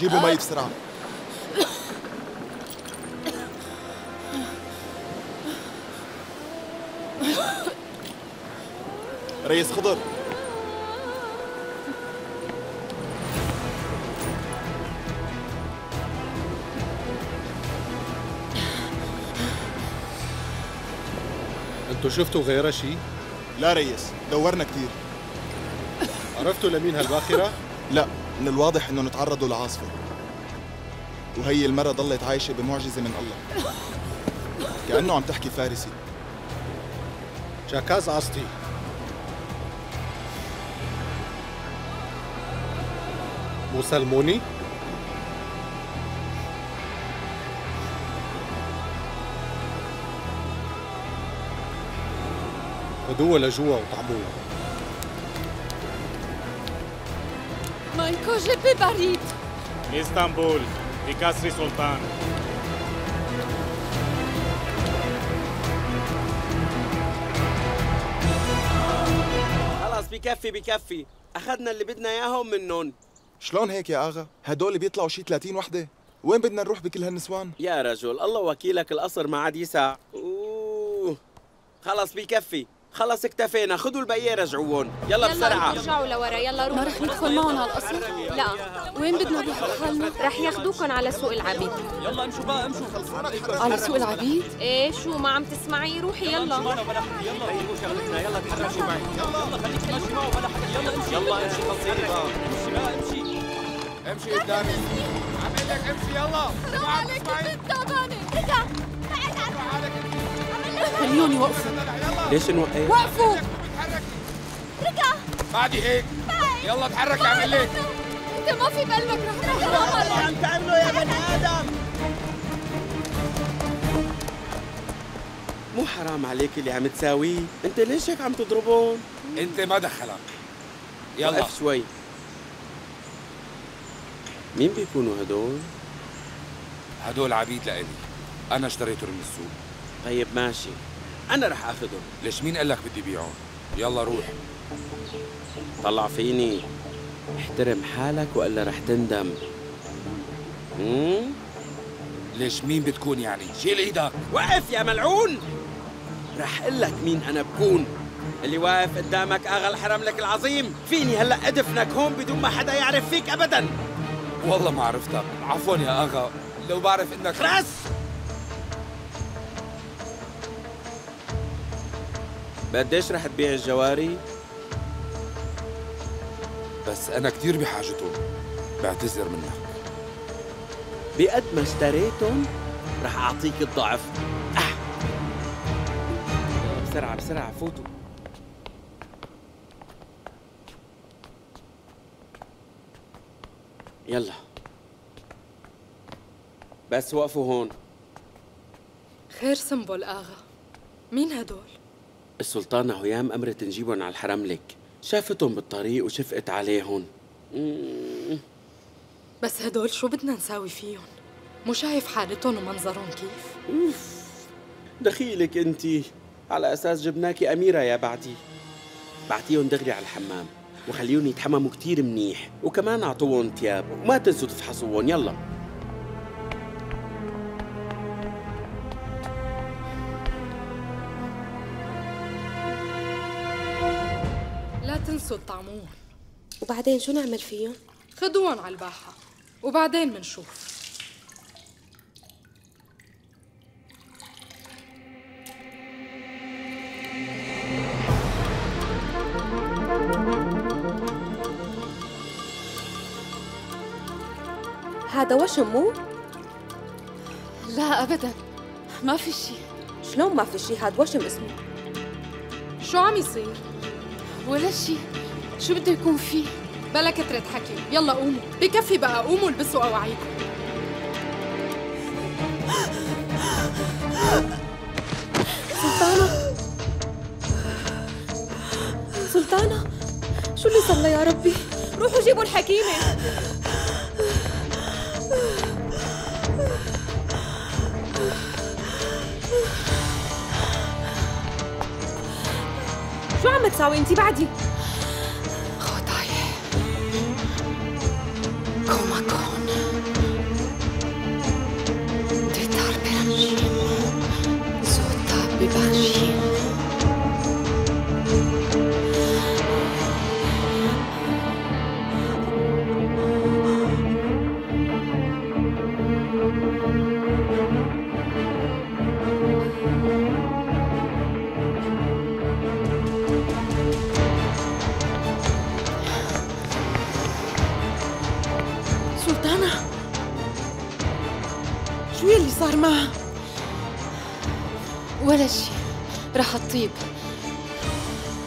جيبوا مي بسرعة ريس خضر أنتوا شفتوا غيرها شيء؟ لا ريس دورنا كثير عرفتوا لمين هالباخرة؟ لا من الواضح إنه نتعرضوا لعاصفة. وهي المرة ضلت عايشة بمعجزة من الله. كأنه عم تحكي فارسي. جاكاز عصتي مسلموني؟ خدوها لجوا وطعموها. في قصر سلطان خلاص بكفي بكفي أخذنا اللي بدنا اياهم منهم شلون هيك يا آغا؟ هدول بيطلعوا شي 30 وحدة. وين بدنا نروح بكل هالنسوان؟ يا رجل الله وكيلك القصر ما عاد يسع. أوه. خلص بكفي خلص اكتفينا خذوا البقيه رجعوهم يلا بسرعة. ارجعوا لورا يلا روحوا ما رح ندخل معهم على القصر؟ لا. وين بدنا نروح؟ لحالنا؟ رح ياخذوكم على سوق العبيد. يلا امشوا بقى امشوا. على سوق العبيد؟ إيه شو ما عم تسمعي روحي يلا. يلا يلا تحركوا معي. يلا خليك تمشي معه ولا حدا يلا امشي يلا امشي. خلصيني بقى امشي بقى امشي. امشي قدامي. لك امشي يلا. حرام عليك بنت تعبانه خليهم يوقفوا ليش نوقف؟ وقفوا. رجع. بعدي هيك. يلا تحرك اعمل لك انت ما في بقلبك رح عليك عم تعملوا يا بني آدم. مو حرام عليك اللي عم تساويه. انت ليش هيك عم تضربون انت ما دخلك. يلا. وقف شوي. مين بيكونوا هدول؟ هدول عبيد لإلي. أنا اشتريتهم من السوق. طيب ماشي. أنا رح أخذهم. ليش مين قال لك بدي بيعهم؟ يلا روح. طلع فيني. احترم حالك وإلا رح تندم. مم؟ ليش مين بتكون يعني؟ شيل إيدك. وقف يا ملعون. رح أقول لك مين أنا بكون. اللي واقف قدامك اغا الحرم لك العظيم. فيني هلأ أدفنك هون بدون ما حدا يعرف فيك ابدا. والله ما عرفتك. عفوا يا أغا. لو بعرف إنك خلاص قديش رح تبيع الجواري؟ بس أنا كثير بحاجتهم بعتذر منك بقد ما اشتريتهم رح أعطيك الضعف أح. بسرعة بسرعة فوتوا يلا بس وقفوا هون خير سنبل آغا مين هدول؟ السلطانة هيام أمرت نجيبهم على الحرم لك. شافتهم بالطريق وشفقت عليهم. بس هدول شو بدنا نساوي فيهم؟ مو شايف حالتهم ومنظرهم كيف؟ دخيلك أنت. على أساس جبناكي أميرة يا بعدي. بعتيهم دغري على الحمام. وخليهم يتحمموا كتير منيح. وكمان أعطوهم ثياب. وما تنسوا تفحصوهم. يلا. لا تنسوا تطعموهم وبعدين شو نعمل فيهم؟ خدوهم على الباحة وبعدين منشوف. هذا وشم مو؟ لا أبدا. ما في شي. شلون ما في شي؟ هذا وشم اسمه؟ شو عم يصير؟ ولا شي. شو بده يكون فيه؟ بلا كترة حكي. يلا قوموا. بكفي بقى. قوموا البسوا أواعيكم سلطانة. سلطانة. شو اللي صار يا ربي؟ روحوا جيبوا الحكيمة. شو عم تساوي انت بعدي؟ سلطانة. شو يلي صار معها؟ ولا شي رح تطيب.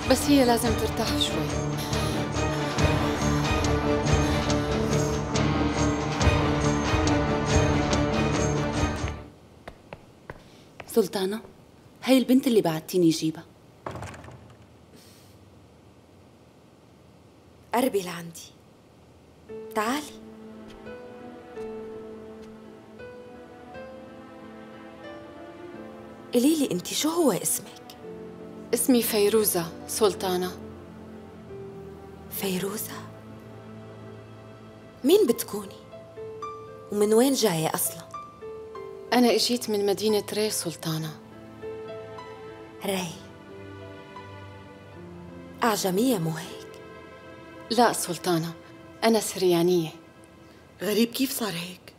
بس هي لازم ترتاح شوي. سلطانة هاي البنت اللي بعتيني جيبها. قربي لعندي. تعالي. قولي لي أنت شو هو اسمك؟ اسمي فيروزة سلطانة. فيروزة؟ مين بتكوني؟ ومن وين جاية أصلا؟ أنا إجيت من مدينة ري سلطانة. ري. أعجمية مو هيك؟ لا سلطانة. أنا سريانية. غريب كيف صار هيك؟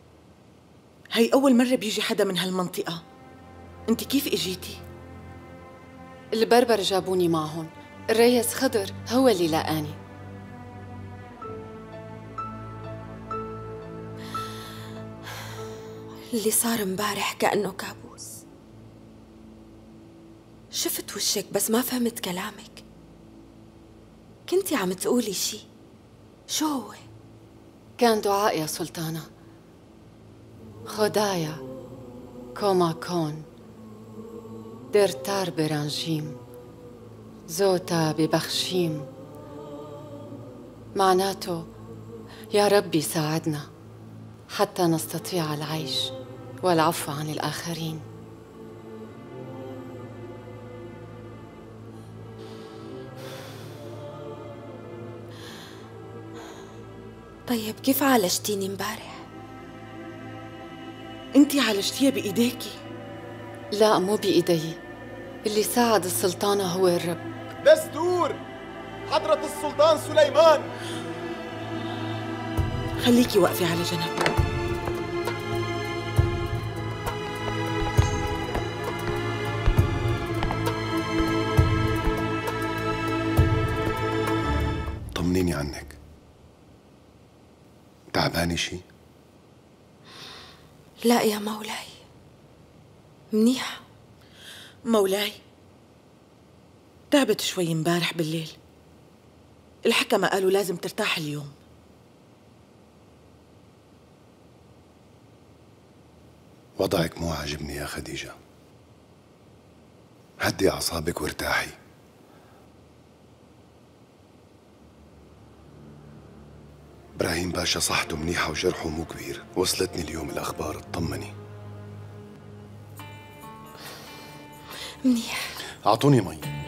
هاي أول مرة بيجي حدا من هالمنطقة. أنت كيف إجيتي؟ البربر جابوني معهم. الريس خضر هو اللي لقاني. اللي صار امبارح كأنه كابوس. شفت وشك بس ما فهمت كلامك. كنتي عم تقولي شي. شو هو؟ كان دعاء يا سلطانة. خدايا كوما كون. درتار برانجيم زوتا ببخشيم معناته يا ربي ساعدنا حتى نستطيع العيش والعفو عن الآخرين طيب كيف عالجتيني امبارح؟ أنت عالجتيها بإيديكي؟ لا مو بإيدي. اللي ساعد السلطانة هو الرب. دستور حضرة السلطان سليمان. خليكي واقفة على جنب. طمنيني عنك. تعبانة شي؟ لا يا مولاي. منيحة. مولاي تعبت شوي امبارح بالليل. الحكمة قالوا لازم ترتاح اليوم. وضعك مو عاجبني يا خديجة. هدي أعصابك وارتاحي. إبراهيم باشا صحته منيحة وجرحه مو كبير. وصلتني اليوم الأخبار اطمني. منيح أعطوني مي قربي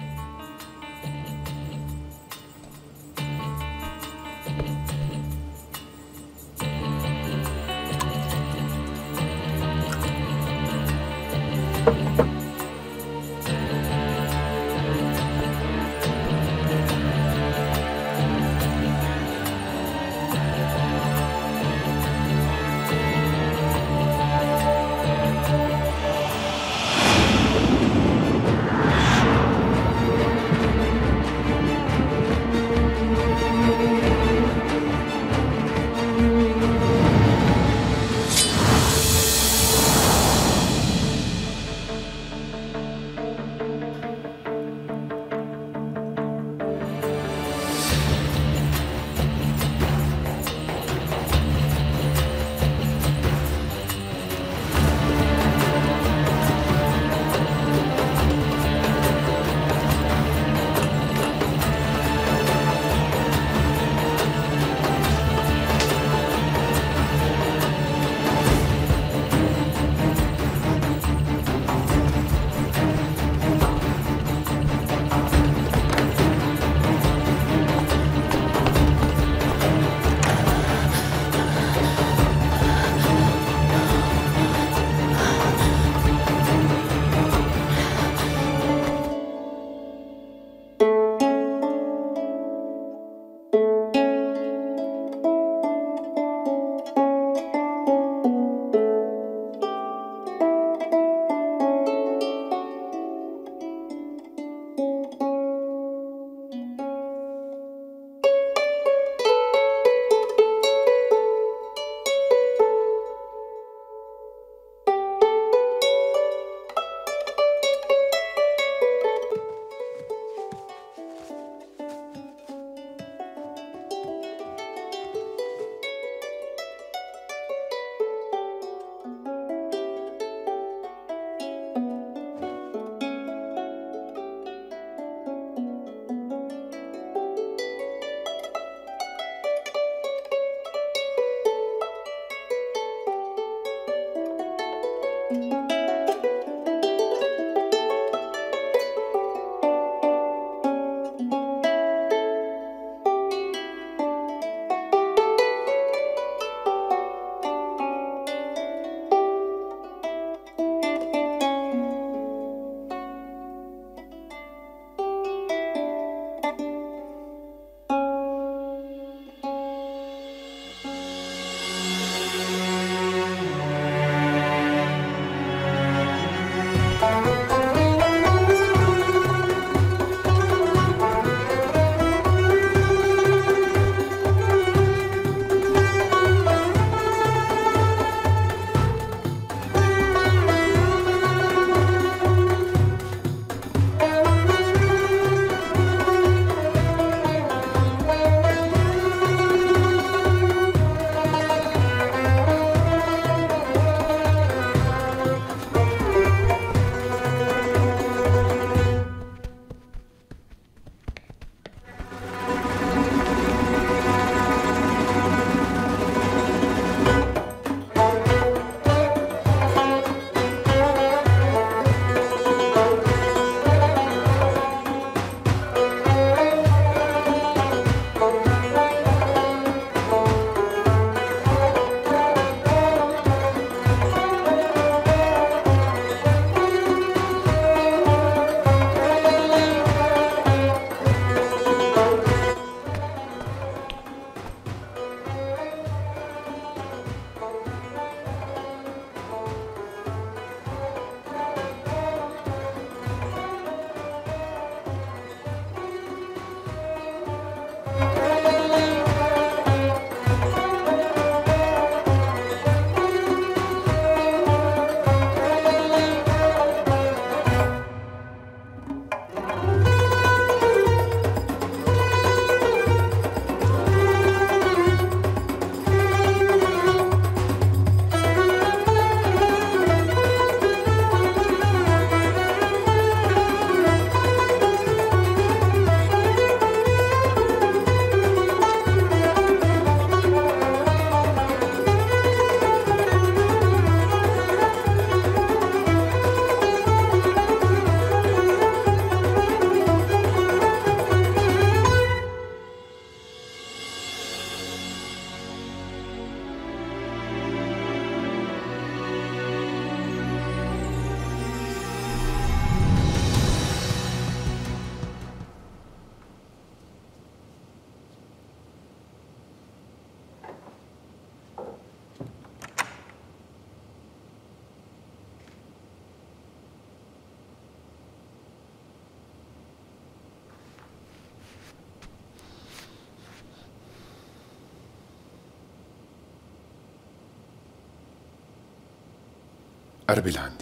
لعندي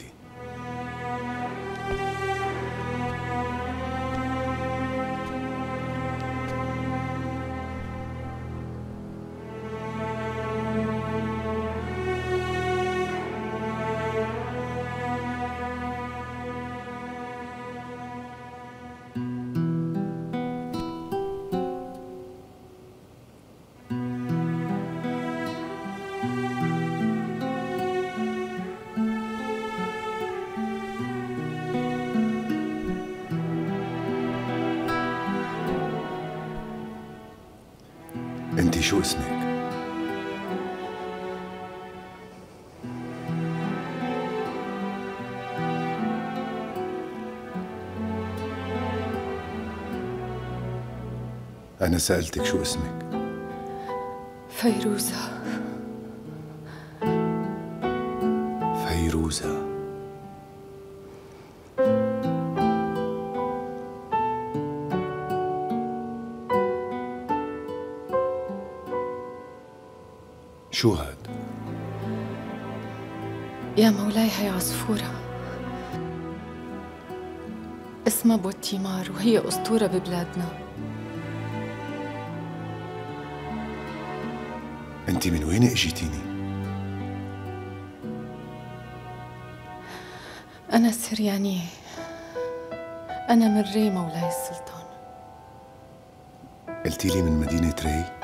أنا سألتك شو اسمك؟ فيروزة فيروزة شو هاد؟ يا مولاي هي عصفورة اسمها بوتيمار وهي أسطورة ببلادنا أنت من وين إجيتيني؟ أنا سريانية أنا من ري مولاي السلطان قلتي لي من مدينة ري؟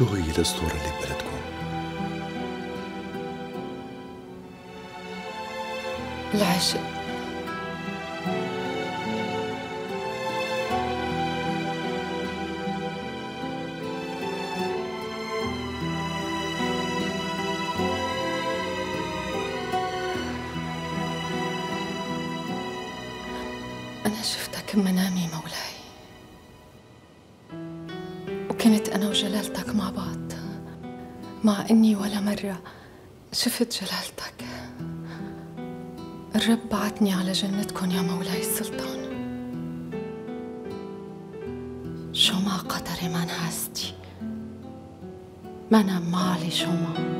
شو هي الأسطورة اللي ببلدكم؟ العشق شفت جلالتك. الرب بعتني على جنتكن يا مولاي السلطان. شو ما قدري ما نحاستي ما نام مالي شو ما.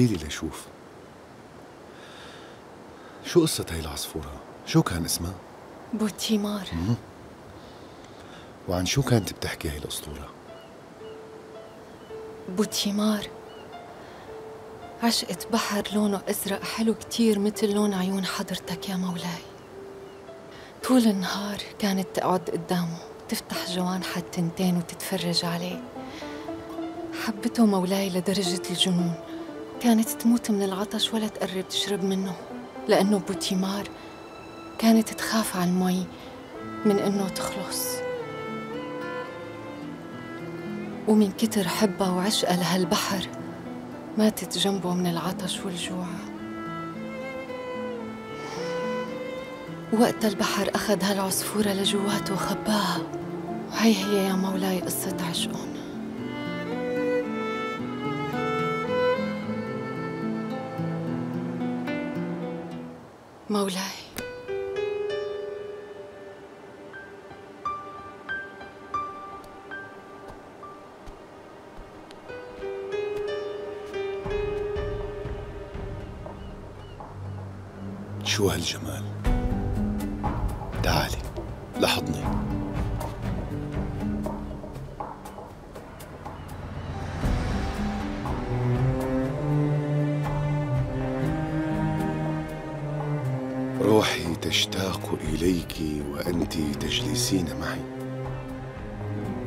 قولي لي لشوف شو قصة هي العصفورة؟ شو كان اسمها؟ بوتيمار. وعن شو كانت بتحكي هي الأسطورة؟ بوتيمار. عشقة بحر لونه أزرق حلو كتير مثل لون عيون حضرتك يا مولاي. طول النهار كانت تقعد قدامه تفتح جوانحها التنتين وتتفرج عليه. حبته مولاي لدرجة الجنون. كانت تموت من العطش ولا تقرب تشرب منه لأنه بوتيمار كانت تخاف على المي من إنه تخلص. ومن كتر حبها وعشقها لهالبحر ماتت جنبه من العطش والجوع. وقت البحر أخذ هالعصفورة لجواته وخباها. وهي هي يا مولاي قصة عشقهم. مولاي.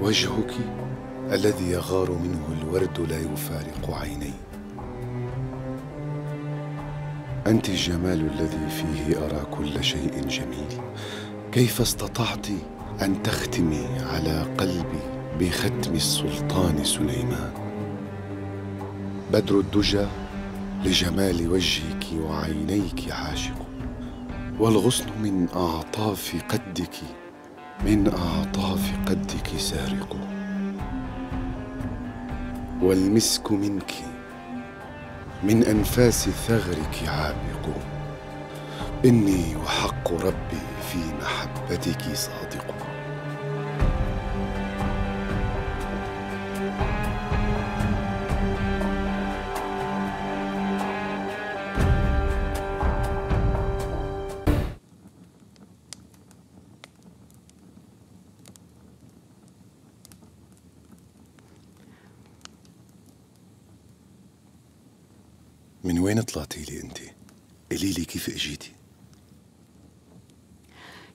وجهك الذي يغار منه الورد لا يفارق عيني. أنت الجمال الذي فيه أرى كل شيء جميل. كيف استطعت أن تختمي على قلبي بختم السلطان سليمان؟ بدر الدجى لجمال وجهك وعينيك عاشق والغصن من أعطاف قدك من أعطاف قدك سارق. والمسك منك من أنفاس ثغرك عابق. إني وحق ربي في محبتك صادق.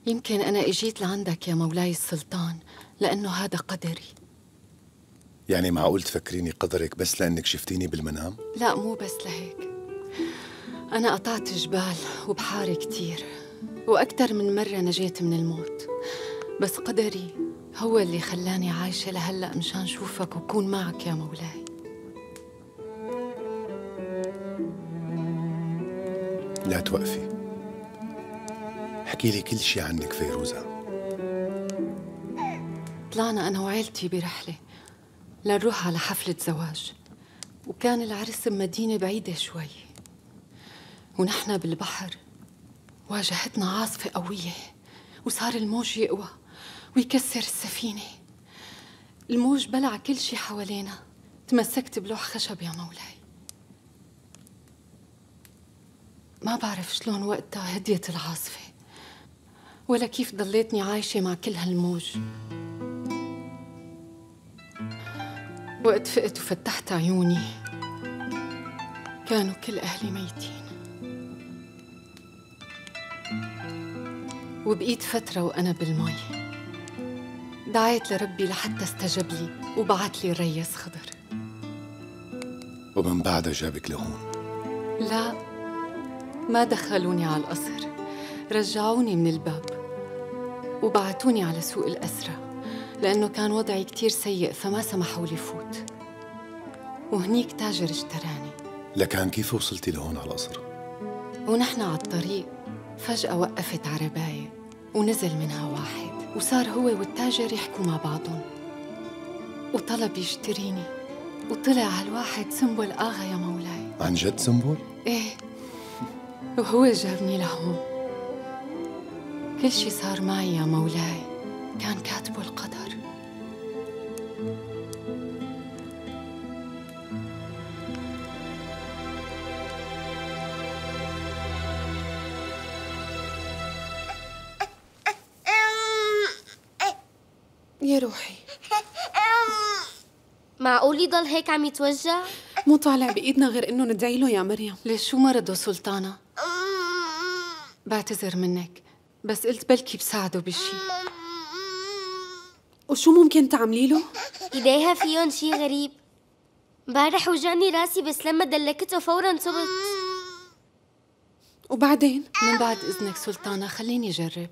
يمكن أنا إجيت لعندك يا مولاي السلطان لأنه هذا قدري. يعني معقول تفكريني قدرك بس لأنك شفتيني بالمنام؟ لا مو بس لهيك. أنا قطعت جبال وبحار كتير وأكثر من مرة نجيت من الموت. بس قدري هو اللي خلاني عايشة لهلأ مشان شوفك وكون معك يا مولاي. لا توقفي. احكي لي كل شي عنك فيروزة. طلعنا أنا وعيلتي برحلة لنروح على حفلة زواج وكان العرس بمدينة بعيدة شوي. ونحن بالبحر واجهتنا عاصفة قوية وصار الموج يقوى ويكسر السفينة. الموج بلع كل شي حوالينا تمسكت بلوح خشب يا مولاي. ما بعرف شلون وقتها هديت العاصفة. ولا كيف ضليتني عايشة مع كل هالموج. وقت فقت وفتحت عيوني كانوا كل أهلي ميتين. وبقيت فترة وأنا بالمي. دعيت لربي لحتى استجب لي وبعت لي الريس خضر. ومن بعدها جابك لهون. لا ما دخلوني على القصر. رجعوني من الباب. وبعتوني على سوق الأسرة لأنه كان وضعي كتير سيء فما سمحوا لي فوت. وهنيك تاجر اشتراني. لكان كيف وصلتي لهون على القصر؟ ونحن على الطريق فجأة وقفت عرباية ونزل منها واحد وصار هو والتاجر يحكوا مع بعضهم. وطلب يشتريني وطلع هالواحد سنبل آغا يا مولاي. عن جد سنبل؟ إيه وهو جابني لهون. كل شي صار معي يا مولاي. كان كاتبه القدر. يا روحي. معقول يضل هيك عم يتوجع؟ مو طالع بإيدنا غير إنه ندعي له يا مريم. ليش شو مرضه سلطانة؟ بعتذر منك. بس قلت بلكي بساعده بشي وشو ممكن تعملي له؟ إيديها فيهم شي غريب امبارح وجعني راسي بس لما دلكته فورا صبت وبعدين؟ من بعد إذنك سلطانة خليني أجرب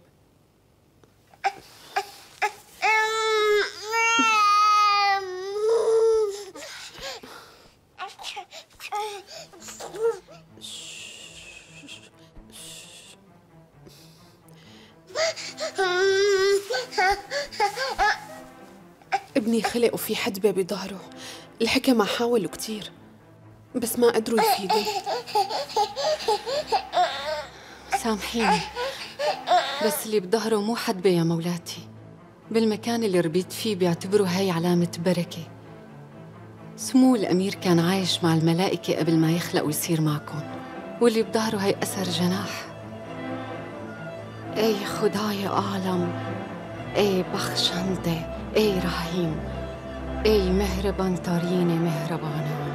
ابني خلق وفي حدبة بظهره الحكمة حاولوا كتير بس ما قدروا يفيدوا. سامحيني بس اللي بظهره مو حدبة يا مولاتي. بالمكان اللي ربيت فيه بيعتبروا هاي علامة بركة. سمو الأمير كان عايش مع الملائكة قبل ما يخلق ويصير معكم واللي بظهره هي أثر جناح. اي خداي أعلم اي بخشنده. أي رحيم أي مهربان طاريني مهربانان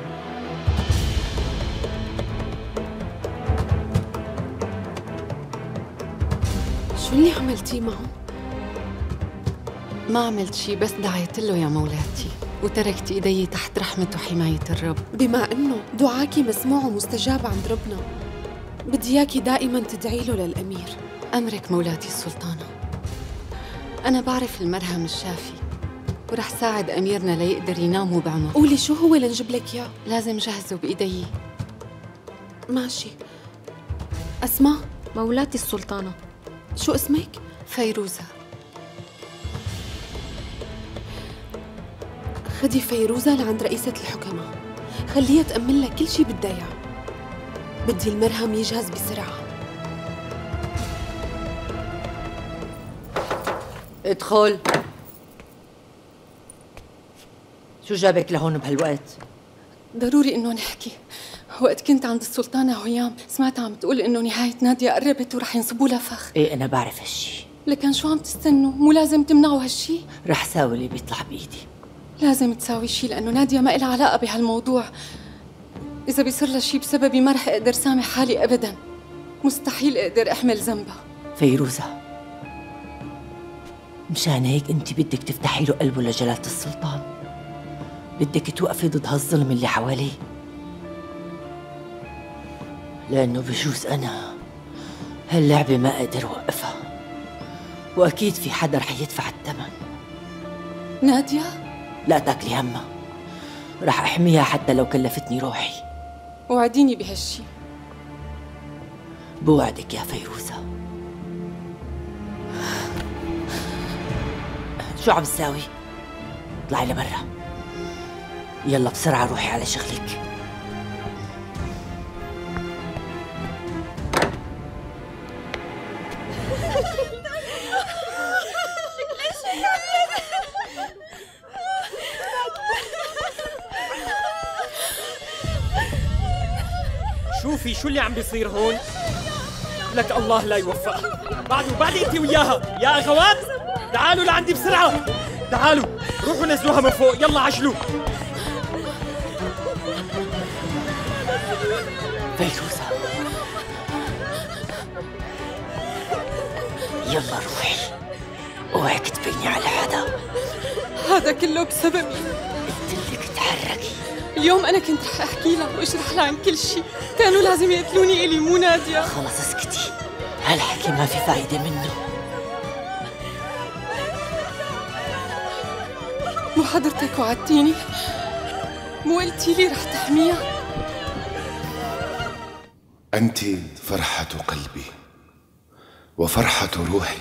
شو اللي عملتيه معه؟ ما عملت شي بس دعيت له يا مولاتي وتركت إيدي تحت رحمة وحماية الرب. بما إنه دعاكي مسموع ومستجاب عند ربنا بدي اياكي دائما تدعي له للأمير. أمرك مولاتي السلطانة. أنا بعرف المرهم الشافي. ورح ساعد أميرنا ليقدر ينام وبعمر قولي شو هو لنجيب لك إياه؟ لازم جهزه بإيدي. ماشي. أسماء؟ مولاتي السلطانة. شو اسمك؟ فيروزة. خدي فيروزة لعند رئيسة الحكماء خليها تأمن لك كل شي بدها إياه. بدي المرهم يجهز بسرعة. ادخل. شو جابك لهون بهالوقت؟ ضروري إنه نحكي. وقت كنت عند السلطانة هيام سمعتها عم تقول إنه نهاية نادية قربت ورح ينصبوا لها فخ. إيه أنا بعرف هالشي. لكن شو عم تستنوا؟ مو لازم تمنعوا هالشي؟ رح ساوي اللي بيطلع بإيدي. لازم تساوي شي لأنه نادية ما إلها علاقة بهالموضوع. إذا بيصير لها شي بسببي ما رح أقدر سامح حالي أبدا. مستحيل أقدر أحمل ذنبها. فيروزة مشان هيك أنت بدك تفتحي له قلبه لجلالة السلطان. بدك توقفي ضد هالظلم اللي حواليه؟ لأنه بجوز أنا هاللعبة ما أقدر وقفها وأكيد في حدا رح يدفع الثمن نادية؟ لا تاكلي همها. رح أحميها حتى لو كلفتني روحي. وعديني بهالشي. بوعدك يا فيروزة. شو عم تساوي؟ اطلعي لبرا. يلا بسرعة روحي على شغلك. شوفي شو اللي عم بيصير هون. لك الله لا بعده بعد انت وياها. يا اخوات تعالوا لعندي بسرعة. تعالوا روحوا نزلوها من فوق. يلا عجلوا. يلا روحي. اوعك تبيني على حدا هذا كله بسببي. قلت لك تحركي اليوم أنا كنت رح أحكي لها وأشرح لها عن كل شيء كانوا لازم يقتلوني إلي مو نادية. خلص اسكتي. هالحكي ما في فايدة منه. مو حضرتك وعدتيني؟ مو قلتي لي رح تحميها؟ أنت فرحة قلبي. وفرحة روحي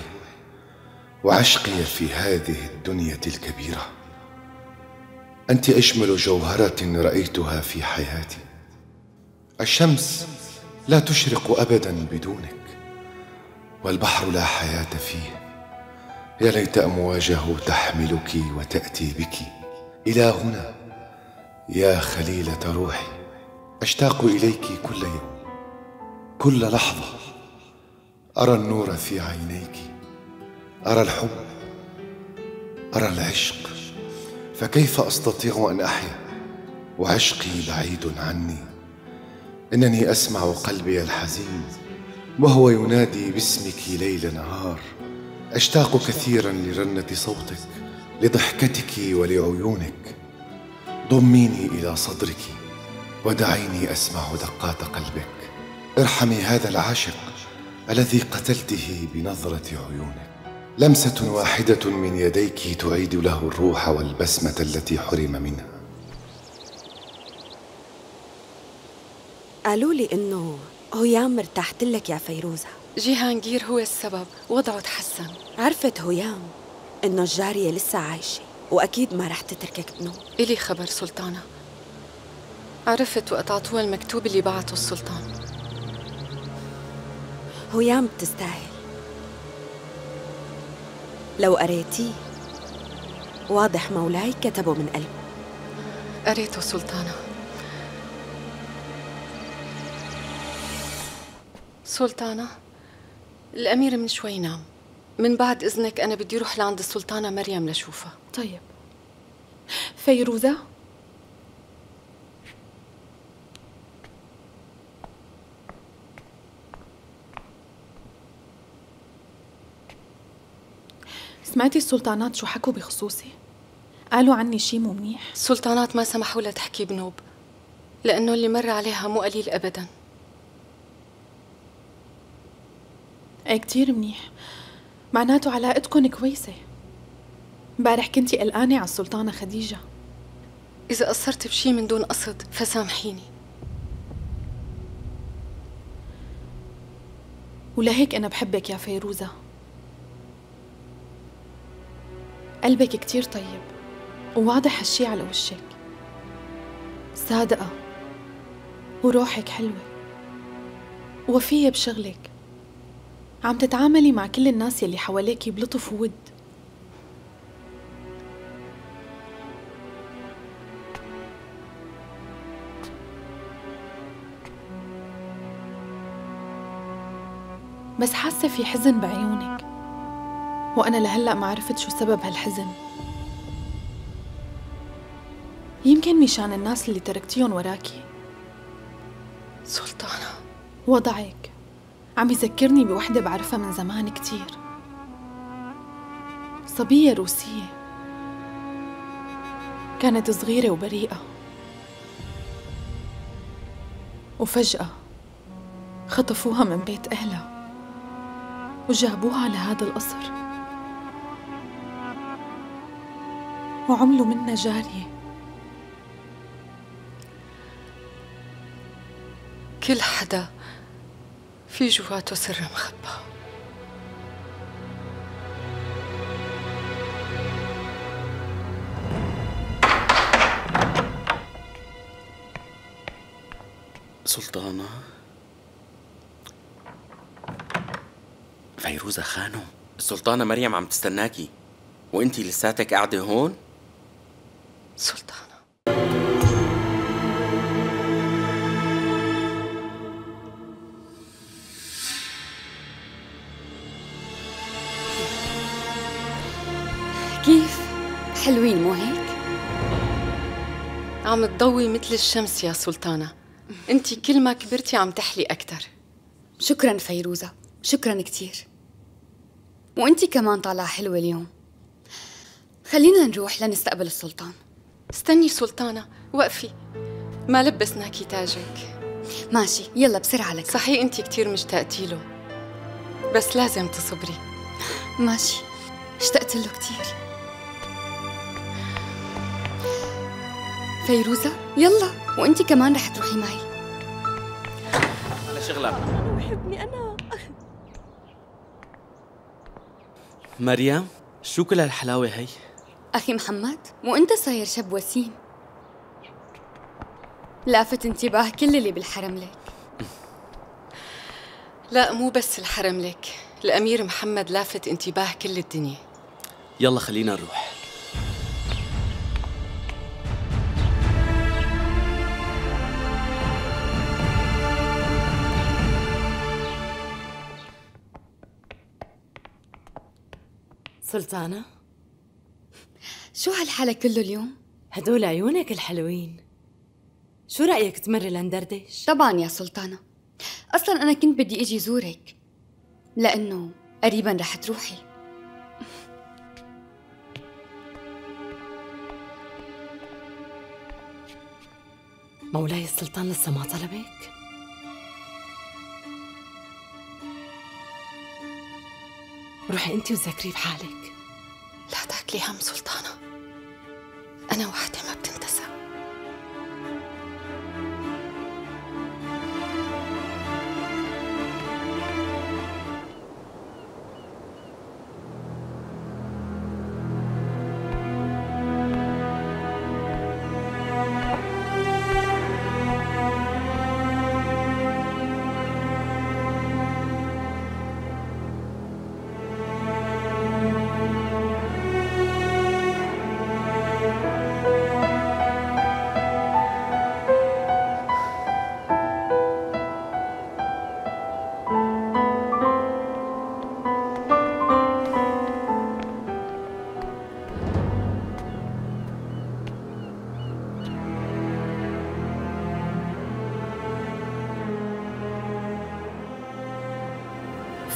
وعشقي في هذه الدنيا الكبيرة. أنت أجمل جوهرة رأيتها في حياتي. الشمس لا تشرق أبدا بدونك والبحر لا حياة فيه. يا ليت أمواجه تحملك وتأتي بك. إلى هنا يا خليلة روحي أشتاق إليك كل يوم كل لحظة. أرى النور في عينيك. أرى الحب. أرى العشق. فكيف أستطيع أن أحيا؟ وعشقي بعيد عني. إنني أسمع قلبي الحزين وهو ينادي باسمك ليل نهار. أشتاق كثيرا لرنة صوتك لضحكتك ولعيونك. ضميني إلى صدرك ودعيني أسمع دقات قلبك. ارحمي هذا العاشق. الذي قتلته بنظرة عيونك. لمسة واحدة من يديك تعيد له الروح والبسمة التي حرم منها. قالوا لي إنه هيام مرتاحت لك يا فيروزة. جيهانجير هو السبب وضعه تحسن. عرفت هيام إنه الجارية لسه عايشة وأكيد ما رح تتركك تنوم. إلي خبر سلطانة. عرفت وقت عطوها المكتوب اللي بعته السلطان. هيام بتستاهل. لو قريتيه واضح مولاي كتبه من قلبه. قريته سلطانة. سلطانة الأمير من شوي نام. من بعد إذنك أنا بدي أروح لعند السلطانة مريم لشوفها. طيب. فيروزة؟ سمعتي السلطانات شو حكوا بخصوصي؟ قالوا عني شي مو منيح. السلطانات ما سمحوا لها تحكي بنوب لأنه اللي مر عليها مو قليل أبدا. إيه كتير منيح. معناته علاقتكن كويسة. امبارح كنتي قلقانة على السلطانة خديجة. إذا قصرت بشي من دون قصد فسامحيني. ولهيك أنا بحبك يا فيروزة. قلبك كتير طيب وواضح هالشي على وشك. صادقة وروحك حلوة وفية بشغلك. عم تتعاملي مع كل الناس يلي حواليكي بلطف وود بس حاسة في حزن بعيونك. وأنا لهلأ ما عرفت شو سبب هالحزن. يمكن مشان الناس اللي تركتيهم وراكي. سلطانة. وضعك. عم يذكرني بوحدة بعرفها من زمان كتير. صبية روسية. كانت صغيرة وبريئة. وفجأة خطفوها من بيت أهلها. وجابوها لهذا القصر. وعملوا منا جارية كل حدا في جواته سر مخبى سلطانة. فيروزة خانو السلطانة مريم عم تستناكي. وإنتي لساتك قاعدة هون؟ سلطانة. كيف؟ حلوين مو هيك؟ عم تضوي مثل الشمس يا سلطانة. انت كل ما كبرتي عم تحلي أكتر. شكرا فيروزة. شكرا كتير. وانتي كمان طالعة حلوة اليوم. خلينا نروح لنستقبل السلطان. استني سلطانة وقفي. ما لبسناكي تاجك. ماشي يلا بسرعة لك. صحيح انت كتير مشتاقتي له بس لازم تصبري. ماشي. اشتقت له كتير. فيروزة يلا. وانتي كمان رح تروحي معي. على شغلك بحبني أنا مريم شو كل هالحلاوة هي؟ أخي محمد وانت صاير شاب وسيم؟ لافت انتباه كل اللي بالحرم لك. لا مو بس الحرم لك الأمير محمد لافت انتباه كل الدنيا. يلا خلينا نروح. سلطانة؟ شو هالحالة كله اليوم؟ هدول عيونك الحلوين شو رأيك تمري لندردش؟ طبعا يا سلطانة أصلا أنا كنت بدي أجي زورك لأنه قريبا رح تروحي مولاي السلطان لسه ما طلبك؟ روحي انت وذكريه بحالك لا تاكلي هم سلطانة أنا وحدة ما بتنتسى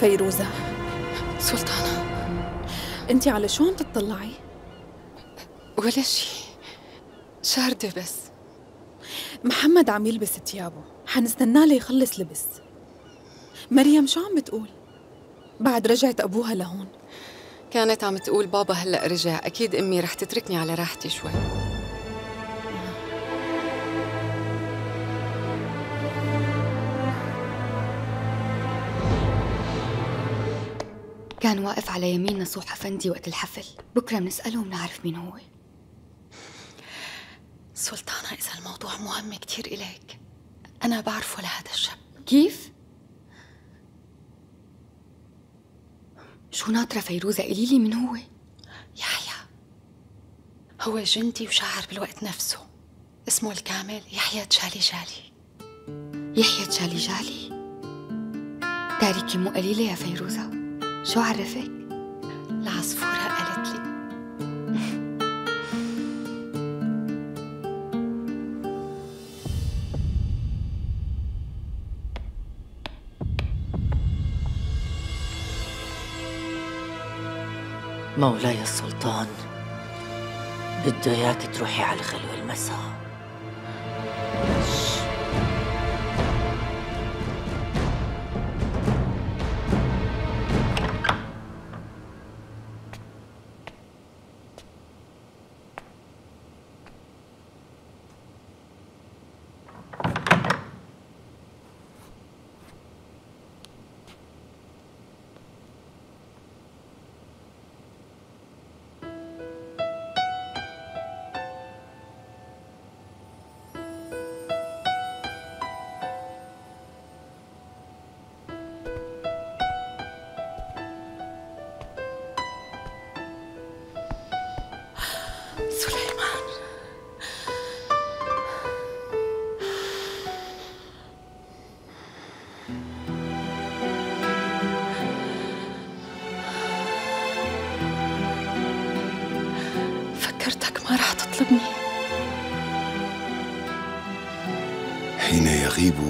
فيروزة. سلطانة أنت على شو عم تطلعي؟ ولا شي. شاردة بس. محمد عم يلبس ثيابه. حنستناه ليخلص لبس. مريم شو عم بتقول؟ بعد رجعت أبوها لهون. كانت عم تقول بابا هلأ رجع. أكيد أمي رح تتركني على راحتي شوي. كان واقف على يمين نصوح أفندي وقت الحفل. بكرة بنسأله وبنعرف مين هو. سلطانة إذا الموضوع مهم كتير إليك أنا بعرفه لهذا الشاب. كيف؟ شو ناطرة فيروزة؟ قولي لي من هو؟ يحيى. هو جندي وشاعر بالوقت نفسه. اسمه الكامل يحيى تشالي جالي. يحيى تشالي جالي؟ تاريكي مو قليلة يا فيروزة. شو عرفك؟ العصفورة قالت لي مولاي السلطان بده إياك تروحي على الخلوة المساء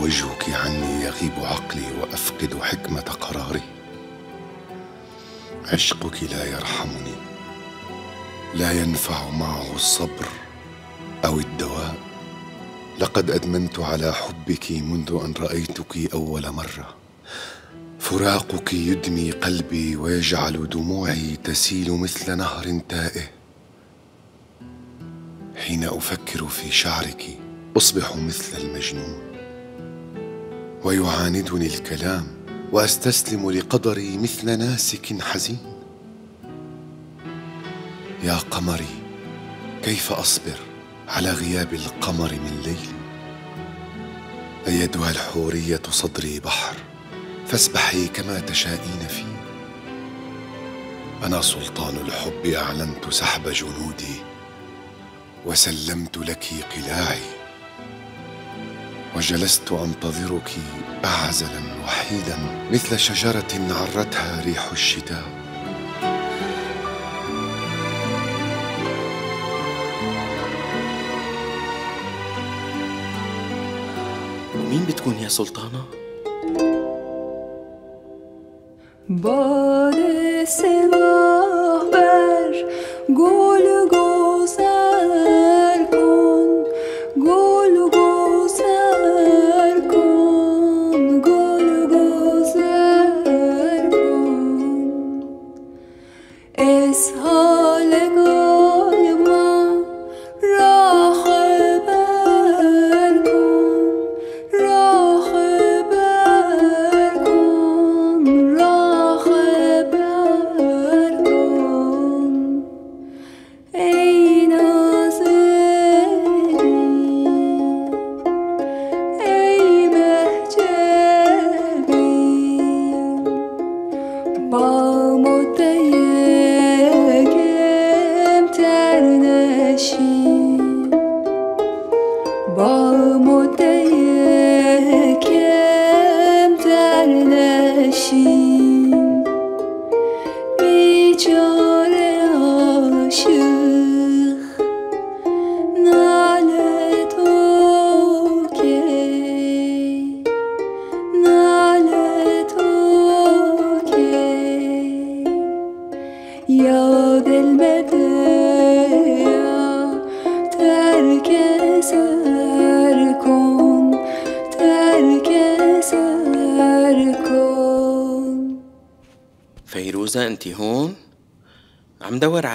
وجهك عني يغيب عقلي وأفقد حكمة قراري. عشقك لا يرحمني. لا ينفع معه الصبر أو الدواء. لقد أدمنت على حبك منذ أن رأيتك أول مرة. فراقك يدمي قلبي ويجعل دموعي تسيل مثل نهر تائه. حين أفكر في شعرك أصبح مثل المجنون. ويعاندني الكلام وأستسلم لقدري مثل ناسك حزين. يا قمري كيف أصبر على غياب القمر من ليلي ايتها الحورية صدري بحر فاسبحي كما تشائين فيه. أنا سلطان الحب أعلنت سحب جنودي وسلمت لك قلاعي. وجلست أنتظرك اعزلا وحيدا مثل شجرة عرتها ريح الشتاء ومين بتكون يا سلطانة؟ باد سباه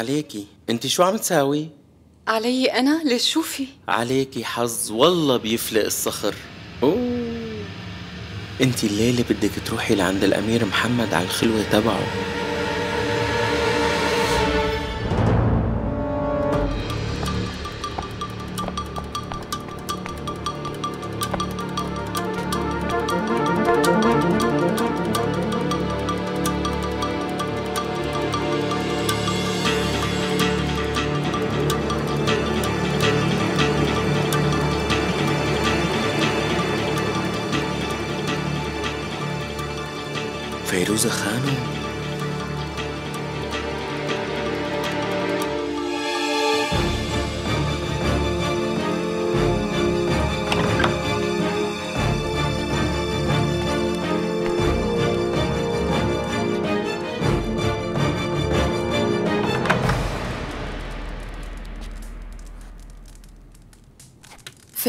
عليكي انت شو عم تساوي؟ علي أنا؟ ليش شو في؟ عليكي حظ والله بيفلق الصخر أوه انت الليلة بدك تروحي لعند الأمير محمد على الخلوة تبعه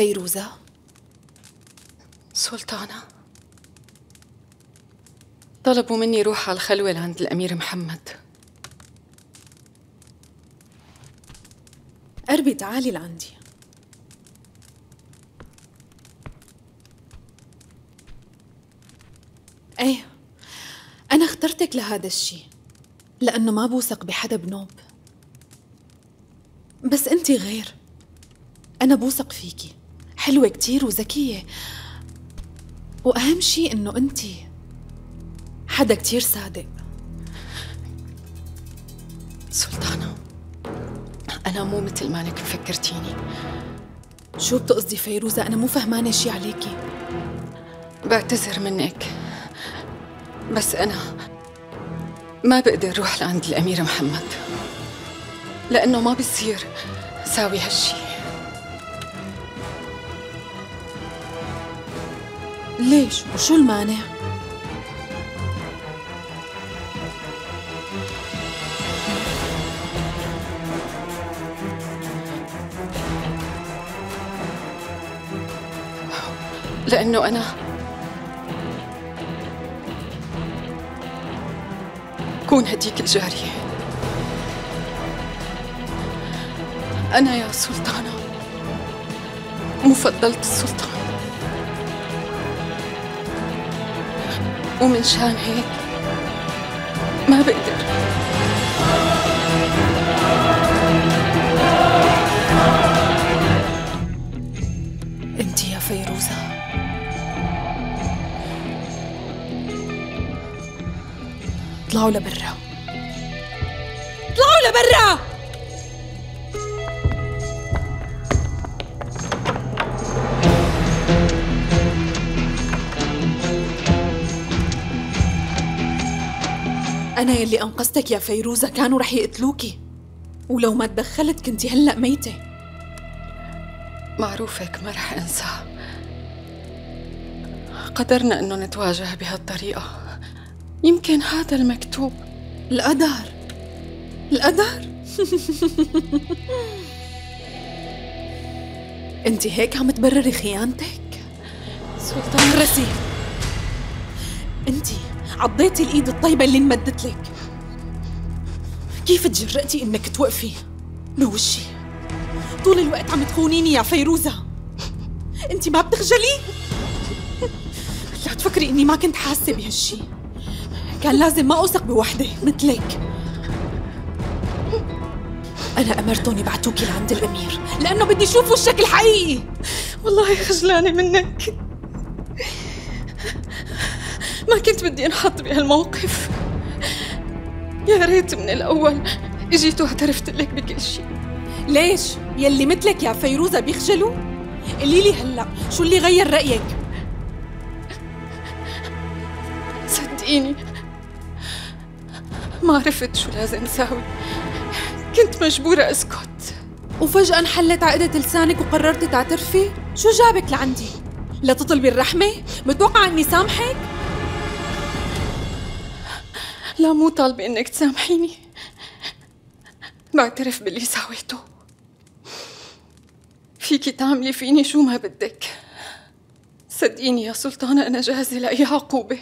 فيروزة؟ سلطانة؟ طلبوا مني روح على الخلوة لعند الأمير محمد. قربي تعالي لعندي. إيه أنا اخترتك لهذا الشي لأنه ما بوثق بحدا بنوب. بس أنت غير أنا بوثق فيكي حلوة كتير وذكية. وأهم شي إنه أنتِ حدا كتير صادق. سلطانة أنا مو مثل ما انك مفكرتيني. شو بتقصدي فيروزة؟ أنا مو فهمانة شي عليكي. بعتذر منك. بس أنا ما بقدر روح لعند الأمير محمد. لأنه ما بيصير ساوي هالشي. ليش؟ وشو المانع؟ لأنه أنا كون هديك الجارية أنا يا سلطانة مفضلة السلطان ومن شان هيك. ما بقدر. أنت يا فيروزة. اطلعوا لبرا. أنا يلي أنقذتك يا فيروزة كانوا رح يقتلوكي. ولو ما تدخلت كنتي هلأ ميتة. معروفك ما رح أنسى. قدرنا أنه نتواجه بهالطريقة. يمكن هذا المكتوب. القدر. القدر. انت هيك عم تبرري خيانتك؟ سلطان رسي انت عضيتي الإيد الطيبة اللي انمدت لك. كيف تجرأتي إنك توقفي؟ بوشي طول الوقت عم تخونيني يا فيروزة. انت ما بتخجلي؟ لا تفكري إني ما كنت حاسة بهالشي. كان لازم ما أوثق بوحدة مثلك. أنا أمرتهم يبعتوكي لعند الأمير لأنه بدي أشوف وشك الحقيقي والله خجلانة منك. ما كنت بدي انحط بهالموقف يا ريت من الأول اجيت واعترفت لك بكل شيء ليش؟ يلي مثلك يا فيروزة بيخجلوا؟ قولي لي هلأ شو اللي غير رأيك؟ صدقيني ما عرفت شو لازم ساوي كنت مجبورة أسكت وفجأة انحلت عقدة لسانك وقررتي تعترفي؟ شو جابك لعندي؟ لتطلبي الرحمة؟ متوقعة إني سامحك؟ لا مو طالبة إنك تسامحيني. بعترف باللي سويته. فيكي تعملي فيني شو ما بدك. صدقيني يا سلطانة أنا جاهزة لأي عقوبة.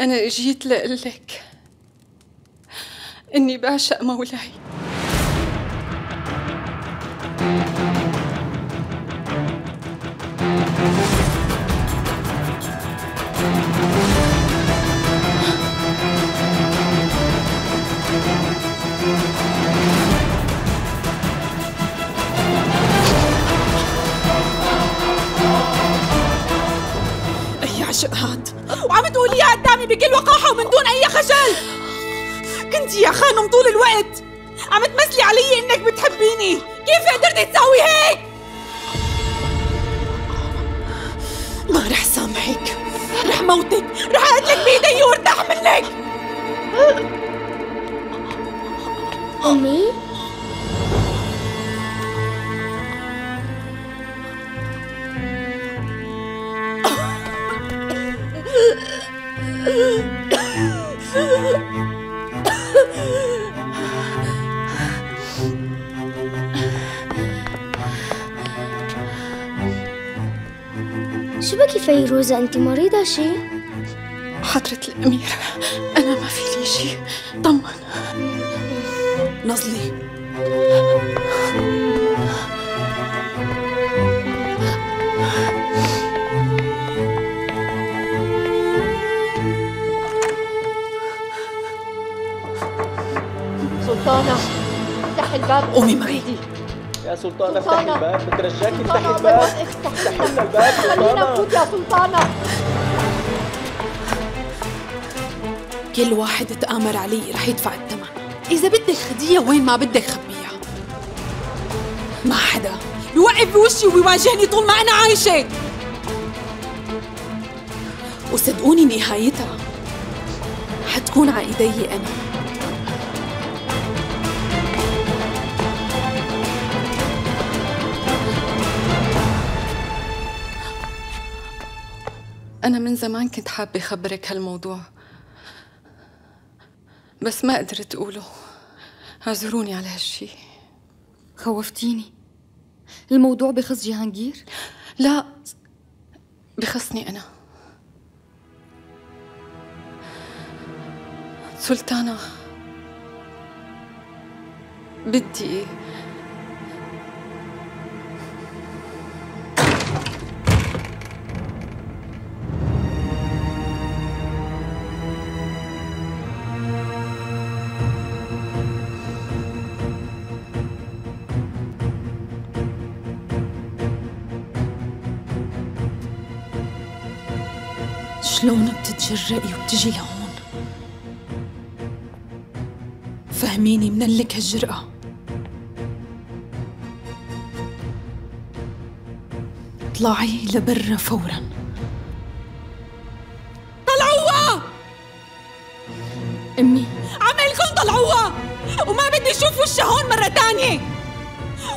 أنا إجيت لقلك إني بعشق مولاي. هاد وعم تقوليها قدامي بكل وقاحة ومن دون أي خجل. كنتي يا خانم طول الوقت عم تمثلي علي إنك بتحبيني. كيف قدرتي تسوي هيك؟ ما رح سامحك. رح موتك. رح أقتلك بإيدي وأرتاح منك. أمي؟ شو بكي فيروزة أنت مريضة شي؟ حضرة الأمير أنا ما في لي شيء طمن. نظلي. سلطانة افتح الباب. قومي معي. يا سلطانة سلطانة. افتحي الباب بترجاكي افتحي سلطانة الباب. افتح افتحي لنا الباب خلينا سلطانة. نفوت يا سلطانة. كل واحد تآمر علي رح يدفع الثمن. إذا بدك خديها وين ما بدك خبيها؟ ما حدا. بيوقف بوشي وبيواجهني طول ما أنا عايشة. وصدقوني نهايتها. حتكون على إيدي أنا. أنا من زمان كنت حابة أخبرك هالموضوع بس ما قدرت أقوله. اعذروني على هالشي. خوفتيني. الموضوع بخص جهانجير؟ لا بخصني أنا. سلطانة بدي شلون بتتجرئي وبتجي لهون فهميني من لك هالجرأة اطلعي لبرا فورا. طلعوها! أمي. عملكم طلعوها! وما بدي أشوف وشها هون مرة تانية!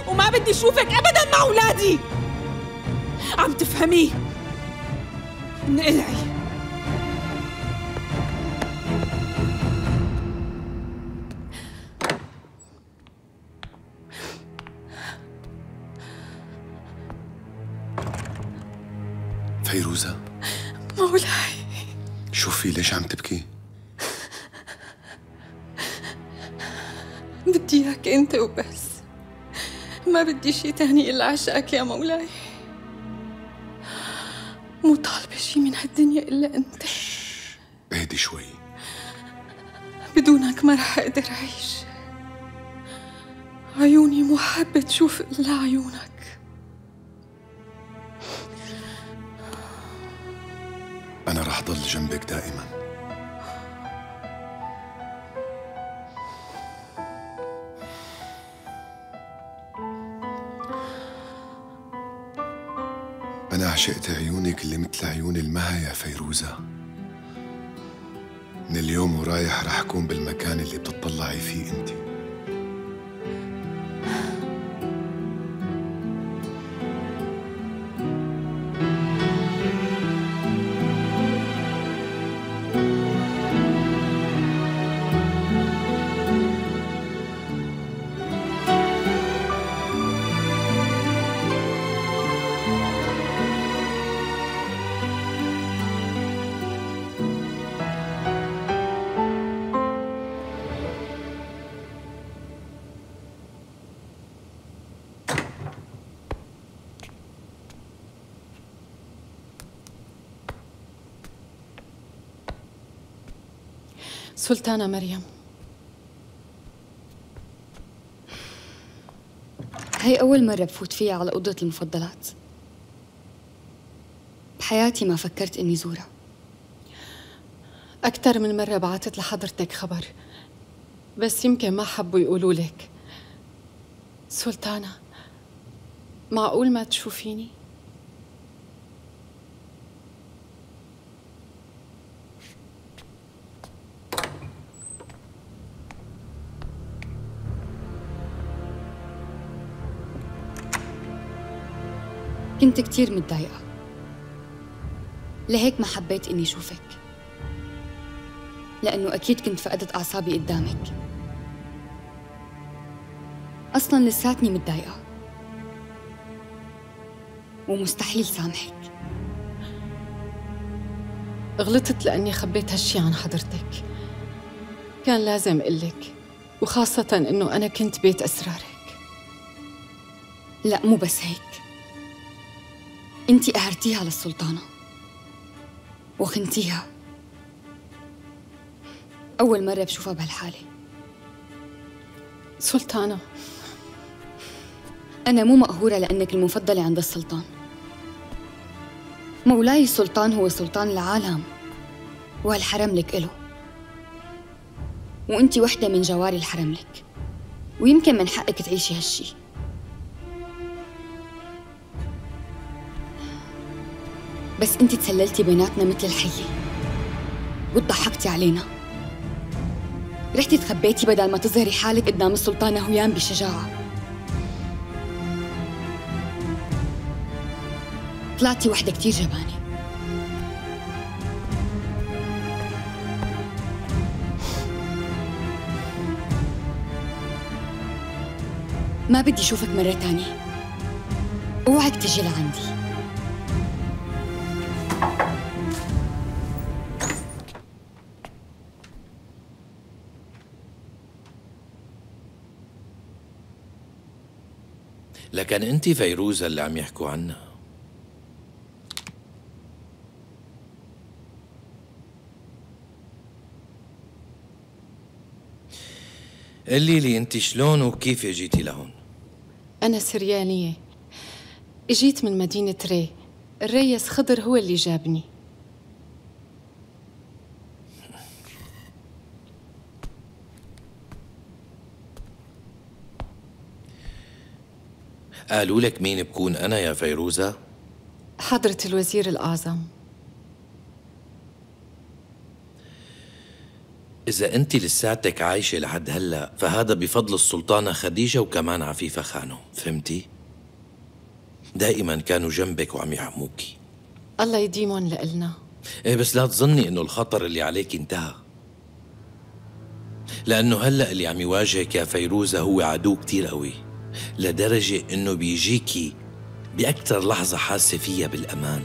وما بدي أشوفك ابدا مع أولادي! عم تفهمي؟ انقلعي ما بدي شي تاني إلا عشقك يا مولاي. مو طالبة شي من هالدنيا إلا أنت. اهدي شوي. بدونك ما رح أقدر أعيش. عيوني مو حابة تشوف إلا عيونك. أنا رح ضل جنبك دائما. عشقت عيونك اللي مثل عيون المها يا فيروزة. من اليوم ورايح رح أكون بالمكان اللي بتطلعي فيه أنت. سلطانة مريم. هي أول مرة بفوت فيها على أوضة المفضلات. بحياتي ما فكرت إني زورها. أكثر من مرة بعثت لحضرتك خبر بس يمكن ما حبوا يقولوا لك. سلطانة معقول ما تشوفيني؟ كنت كتير متضايقة. لهيك ما حبيت إني شوفك لأنه أكيد كنت فقدت أعصابي قدامك. أصلا لساتني متضايقة. ومستحيل سامحك. غلطت لأني خبيت هالشي عن حضرتك. كان لازم أقلك وخاصة إنه أنا كنت بيت أسرارك. لا مو بس هيك. انتي قهرتيها للسلطانة. وخنتيها أول مرة بشوفها بهالحالة. سلطانة أنا مو مقهورة لأنك المفضلة عند السلطان. مولاي السلطان هو سلطان العالم وهالحرم لك إله. وأنتي وحدة من جواري الحرم لك. ويمكن من حقك تعيشي هالشي. بس انتي تسللتي بيناتنا مثل الحية وضحكتي علينا. رحتي تخبيتي بدل ما تظهري حالك قدام السلطانة هيام بشجاعة. طلعتي وحدة كتير جبانة. ما بدي أشوفك مرة تانية. أوعك تجي لعندي. لكن أنت فيروزة اللي عم يحكوا عنها؟ قولي لي أنت شلون وكيف إجيتي لهون؟ أنا سريانية. إجيت من مدينة ري. الريس خضر هو اللي جابني. قالوا لك مين بكون أنا يا فيروزة؟ حضرة الوزير الأعظم. إذا أنت لساتك عايشة لحد هلأ فهذا بفضل السلطانة خديجة وكمان عفيفة خانم، فهمتي؟ دائما كانوا جنبك وعم يحموكي، الله يديمهم لإلنا. إيه بس لا تظني إنه الخطر اللي عليك انتهى. لأنه هلأ اللي عم يواجهك يا فيروزة هو عدو كتير قوي، لدرجة إنه بيجيكي بأكثر لحظة حاسة فيها بالأمان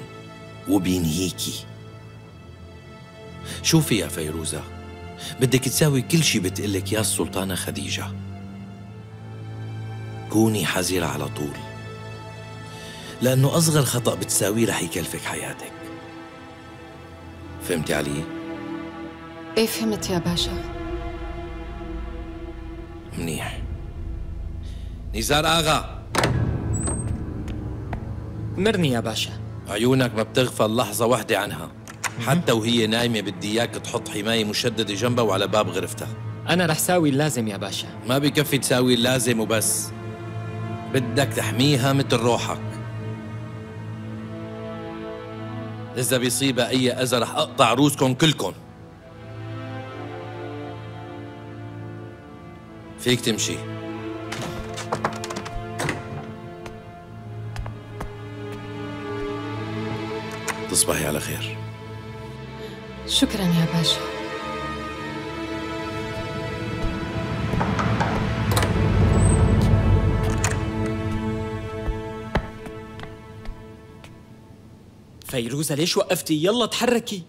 وبينهيكي. شوفي يا فيروزة بدك تساوي كل شي بتقلك يا السلطانة خديجة كوني حذرة على طول لأنه أصغر خطأ بتساويه رح يكلفك حياتك فهمتي علي؟ إيه فهمت يا باشا منيح نزار آغا. مرني يا باشا. عيونك ما بتغفل لحظة واحدة عنها. حتى وهي نايمة بدي إياك تحط حماية مشددة جنبها وعلى باب غرفتها. أنا رح ساوي اللازم يا باشا. ما بكفي تساوي اللازم وبس. بدك تحميها مثل روحك. إذا بيصيبها أي أذى رح أقطع روسكم كلكم. فيك تمشي. تصبحي على خير. شكرا يا باشا. فيروزة ليش وقفتي؟ يلا تحركي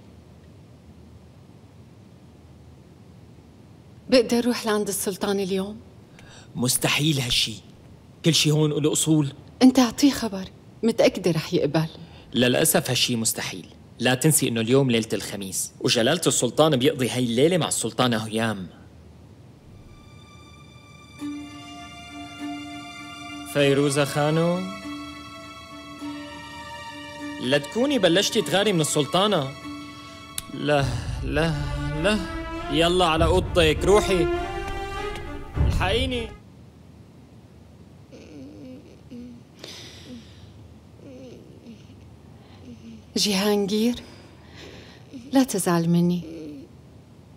بقدر أروح لعند السلطان اليوم؟ مستحيل هالشي. كل شي هون له أصول. أنت أعطيه خبر. متأكدة رح يقبل. للأسف هالشي مستحيل. لا تنسي إنه اليوم ليلة الخميس وجلالة السلطان بيقضي هاي الليلة مع السلطانة هيام فيروزة خانو لا تكوني بلشتي تغاري من السلطانة لا لا لا. يلا على أوضتك روحي. الحقيني. جيهانجير لا تزعل مني.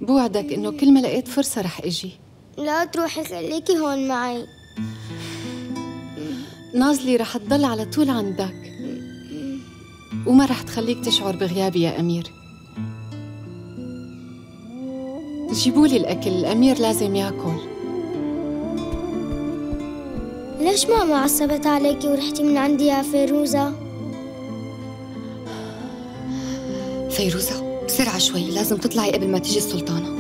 بوعدك إنه كل ما لقيت فرصة رح إجي. لا تروحي خليكي هون معي. نازلي رح تضل على طول عندك. وما رح تخليك تشعر بغيابي يا أمير. جيبولي الأكل الأمير لازم يأكل. ليش ماما عصبت عليكي ورحتي من عندي يا فيروزة؟ فيروزة بسرعة شوي لازم تطلعي قبل ما تيجي السلطانة.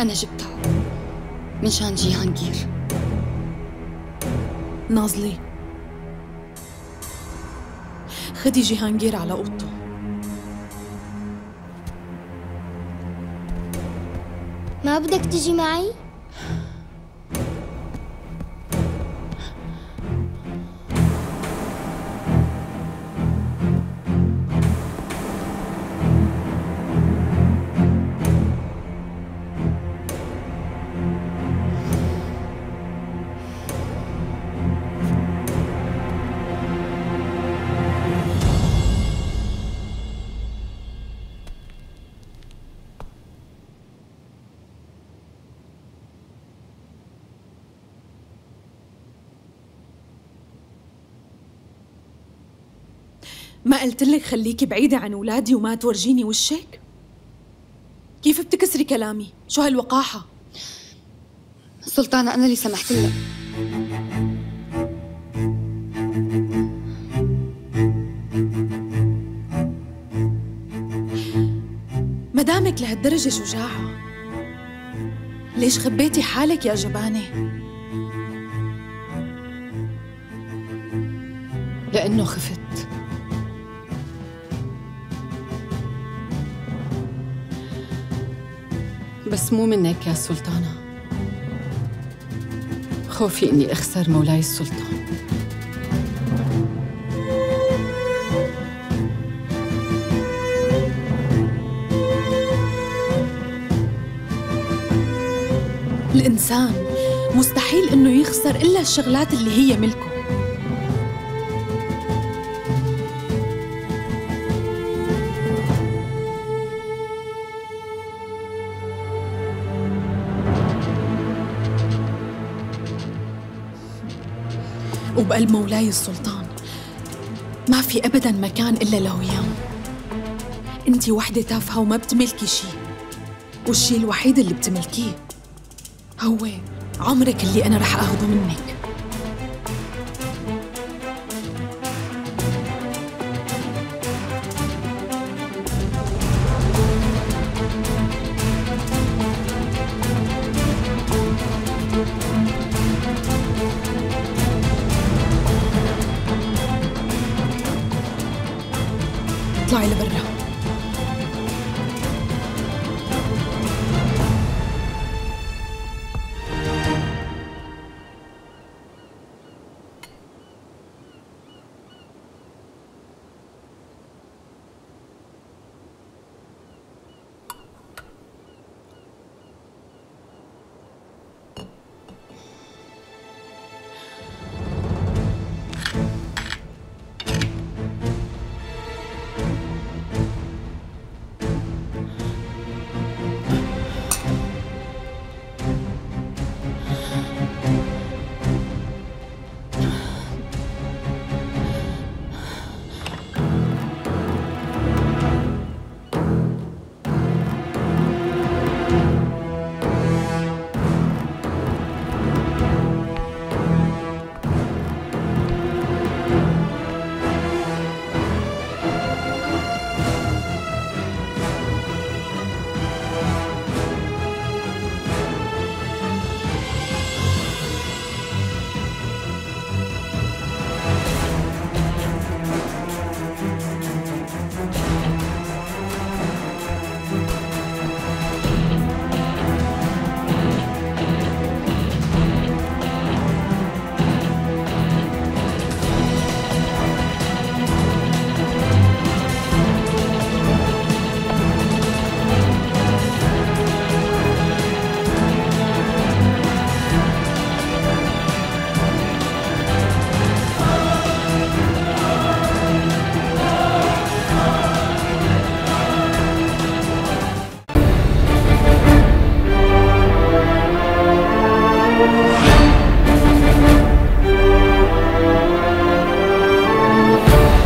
أنا جبتها. من شان جيهانجير نازلي خدي جيهانجير على أوضته. ما بدك تجي معي؟ ما قلت لك خليكي بعيدة عن ولادي وما تورجيني وشك؟ كيف بتكسري كلامي؟ شو هالوقاحة؟ سلطانة أنا اللي سمحت لها مدامك لهالدرجة شجاعة ليش خبيتي حالك يا جبانة؟ لأنه خفت مو منك يا سلطانة. خوفي إني أخسر مولاي السلطان. الإنسان مستحيل إنه يخسر إلا الشغلات اللي هي ملكه. وبقلب مولاي السلطان. ما في أبدا مكان إلا لهيام أنت وحدة تافهة وما بتملكي شيء. والشيء الوحيد اللي بتملكيه هو عمرك اللي أنا رح أخذه منك.